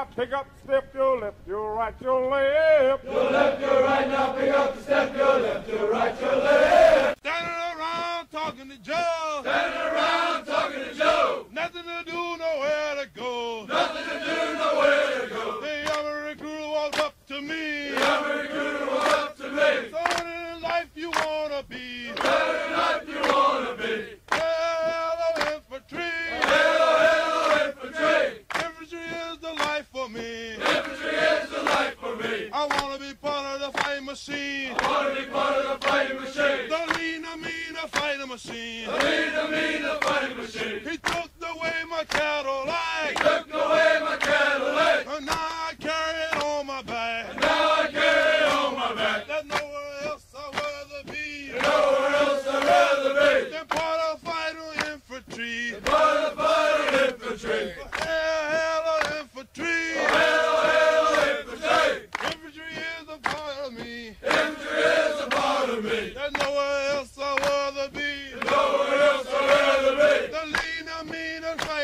now pick up the step. Your left, your right, your left. Your left, your right, now pick up the step. Your left, your right, your left. Standing around talking to Joe. Standing around talking to Joe. Nothing to do, nowhere to go. Nothing to do, nowhere to go. The army recruiter walked up to me. The recruiter walked up to me. Son of life you wanna be. Wanna part of the fighting machine. The lean, I mean, the fighting machine. The lean, I mean, the fighting machine. He took away my Cadillac. He took away my Cadillac. And I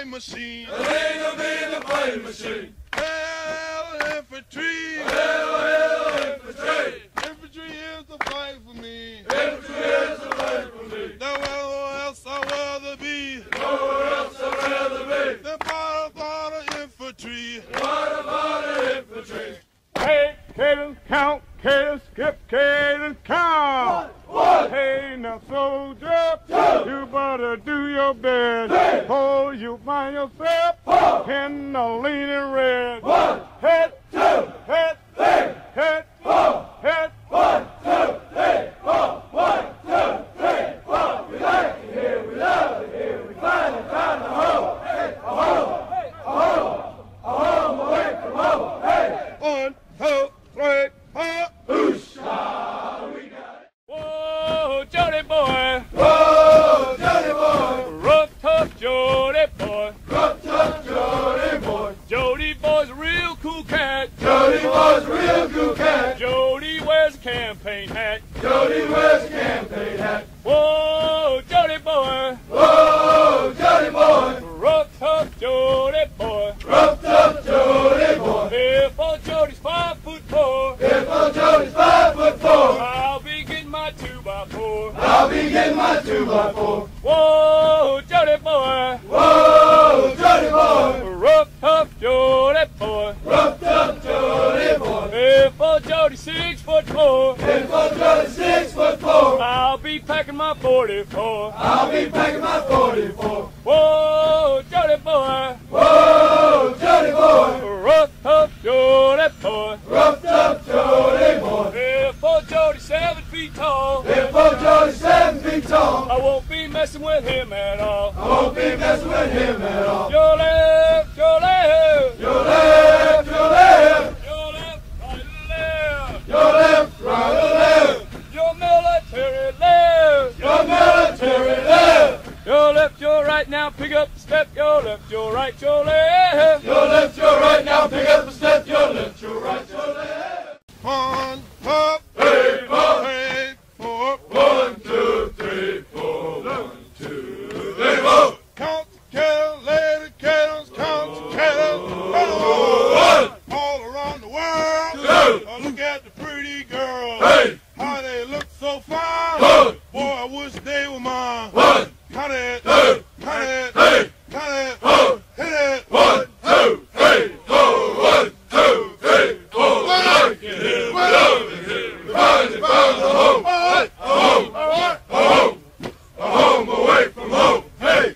mean, the fight machine. The lean, I mean, the fight machine. Hell, infantry. Hell, hell, infantry. Infantry is the fight for me. Infantry is the fight for me. Nowhere else I'd rather be. Nowhere else I'd rather be. Than part of, part of infantry. Part of, part of infantry. Hey, cadence, count, cadence, skip, cadence, count. One, one. Hey, now soldier, two. you better do your best. Whoa, Jody boy. Rough, tough Jody boy. Rough, tough Jody boy. If old Jody's six foot four. If old Jody's six foot four. I'll be packing my 44. I'll be packing my 44. Whoa, wish they were mine. One. Count it. Two. Count it. Hey. Count it. Four. Hit it. One, two, three, four. One, two, three, four. One up. Get him. One up. Get him. Finally found a home. A home. A home. A home away from home. Hey.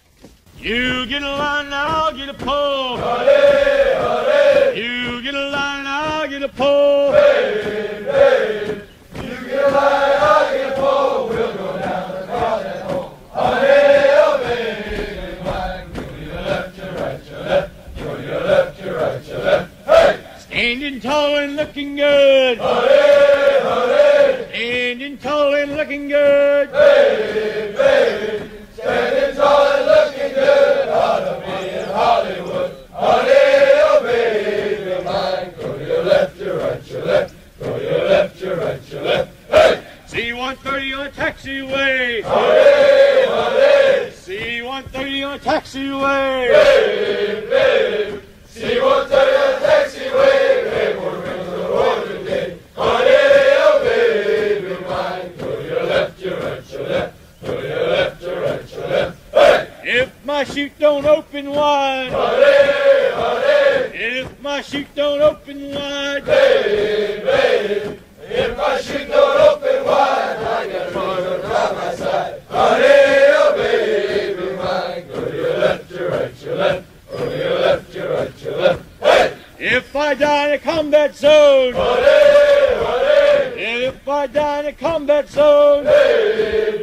You get in line, I'll get a pole. Hurry. Indian tall and looking good. Hooray, hooray. Indian tall and looking good. Baby, baby, standing tall and looking good. Ought to be in Hollywood. Honey, oh baby mine, go to your left, your right, your left. Go to your left, your right, your left. Hey! C-130 on taxiway. Hooray, hooray. C-130 on taxiway. Baby, baby, C-130 my chute don't open wide, Honey, honey, if my chute don't open wide, babe, babe. If my chute don't open wide, I got a motor by my side. Honey, oh baby mine. To your left, your right, your left. Oh, to your left, your right, your left. Hey! if I die in a combat zone, Honey, honey. if I die in a combat zone, Babe,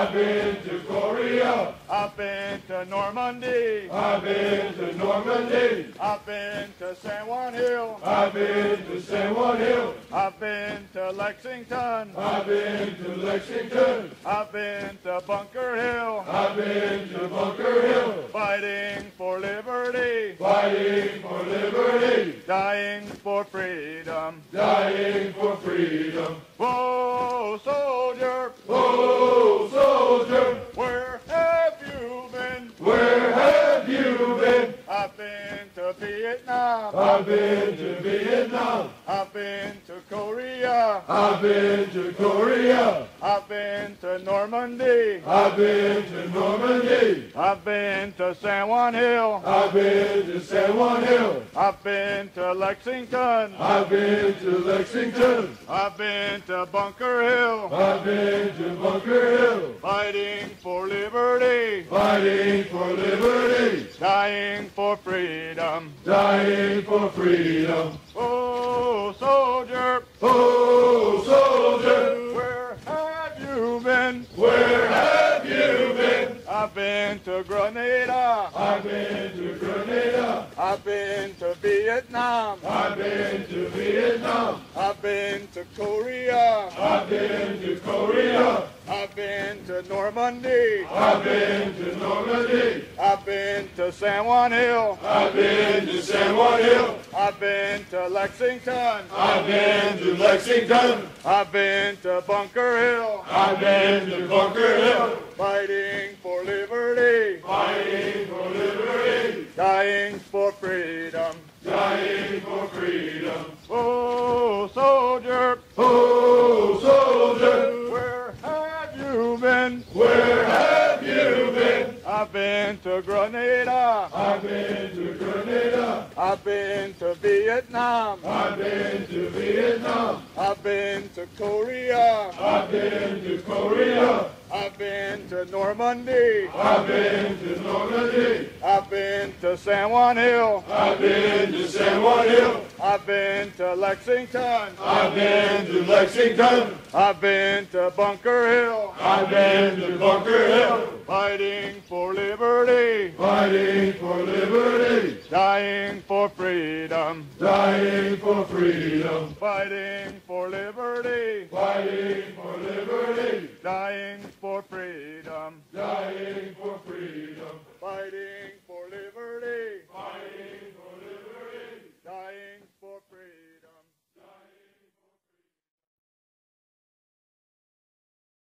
I've been to Korea, I've been to Normandy, I've been to Normandy, I've been to San Juan Hill, I've been to San Juan Hill, I've been to Lexington, I've been to Lexington, I've been to Bunker Hill, I've been to Bunker Hill, fighting for liberty, fighting for liberty. dying for freedom. dying for freedom. Whoa, I've been to Vietnam, I've been to Vietnam, I've been to Korea, I've been to Korea, I've been to Normandy, I've been to Normandy, I've been to San Juan Hill, I've been to San Juan Hill, I've been to Lexington, I've been to Lexington, I've been to Bunker Hill, I've been to Bunker Hill, fighting for liberty, fighting for liberty, dying for freedom. dying for freedom. Oh, soldier, Oh, been to Grenada, I've been to Grenada, I've been to Vietnam, I've been to Vietnam, I've been to Korea, I've been to Korea, I've been to Normandy, I've been to Normandy, I've been to San Juan Hill, I've been to San Juan Hill, I've been to Lexington, I've been to Lexington, I've been to Bunker Hill, I've been to Bunker Hill, fighting for liberty, to Grenada, I've been to Vietnam, I've been to Vietnam, I've been to Korea, I've been to Korea, I've been to Normandy, I've been to Normandy, I've been to San Juan Hill, I've been to San Juan Hill, I've been to Lexington, I've been to Lexington, I've been to Bunker Hill, I've been to Bunker Hill, fighting for liberty, fighting for liberty, dying for freedom, dying for freedom, fighting for liberty, fighting for